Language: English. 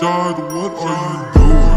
What are you doing?